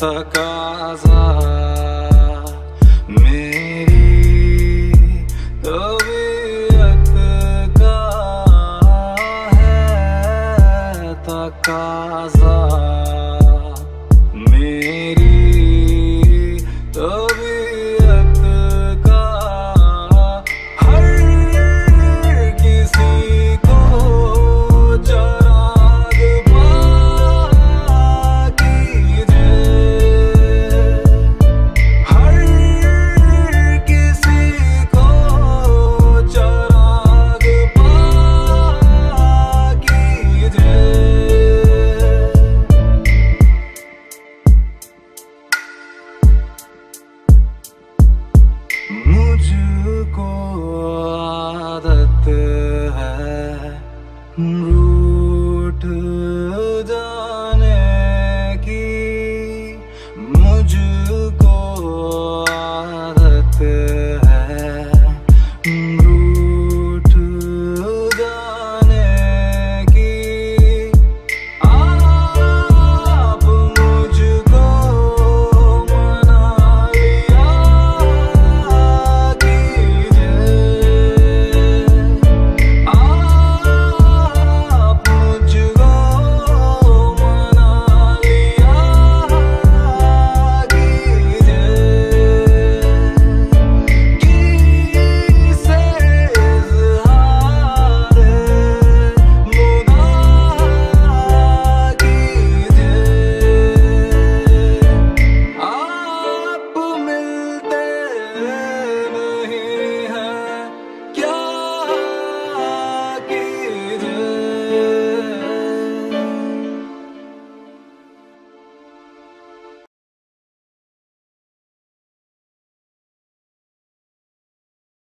तकाजा मेरी तबीयत का है मेरी